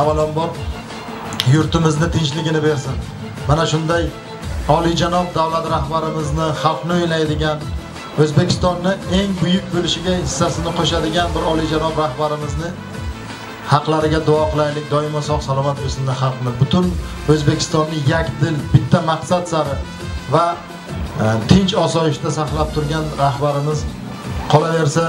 avvalambor yurtimizni tinchligini bersin. Mana shunday oliyjanob davlat rahbarimizni xalqni o'ylaydigan o'zbekistonni eng buyuk bo'lishiga hissasini qo'shadigan bir oliyjanob rahbarimizni haqlariga duo qilaylik. Doimo sog' salomat bo'lsinlar xalqni. Butun o'zbekistonni yakdil bitta maqsad sari va e, tinch osoyishta saqlab turgan rahbarimiz qolaversa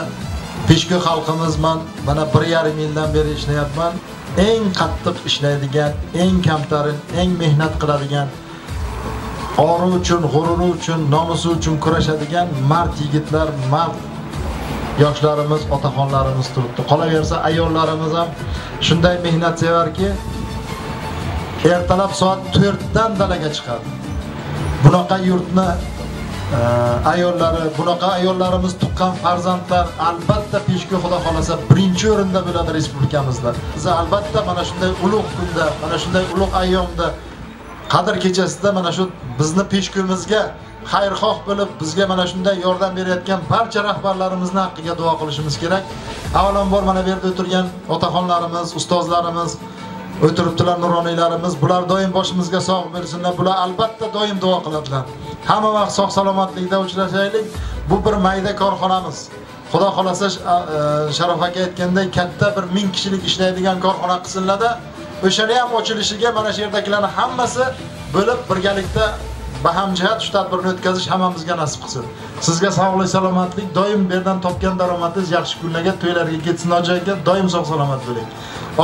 peshku xalqimiz man mana bir yarim yildan beri ishlayapman. Eng qattiq ishlaydigan eng kamtarin eng mehnat qiladigan ori uchun g'ururi uchun nomusi uchun kurashadigan mard yigitlar mard yoshlarimiz otaxonlarimiz turibdi. Qolaversa ayollarimiz ham shunday mehnatsevarki ertalab soat to'rtdan dalaga chiqadi. Bunaqa yurtni ayollari bunaqa ayollarimiz tuqqan farzandlar albatta peshku xudo xohlasa birinchi o'rinda bo'ladi respublikamizda. Biz albatta mana shunday ulug' kunda mana shunday ulug' ayyomda qadr kechasida mana shu bizni peshkumizga xayrxoh bo'lib bizga mana shunday yordam berayotgan barcha rahbarlarimizni haqqiga duo qilishimiz kerak. Avvalambor mana bu yerda o'tirgan otaxonlarimiz ustozlarimiz o'tiribdilar nuroniylarimiz. Bular doim boshimizga sog' bersinlar. Bular albatta doim duo qiladilar. Hamma vaqt sog' salomatlikda uchrashaylik. Bu bir mayda korxonamiz. Xudo xohlasa e, sharof aka aytganday katta bir ming kishilik ishlaydigan korxona qilsinlarda. O'shani ham ochilishiga mana shu yerdagilarni hammasi bo'lib birgalikda bahamjihat shu tadbirni o'tkazish hammamizga nasib qilsin. Sizga sog'lik salomatlik doim bu yerdan topgan daromadingiz yaxshi kunlarga to'ylarga ketsin. Nojoyga doim sog' salomat bo'ling.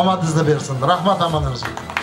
Omadingizni bersin. Rahmat hammalaringizga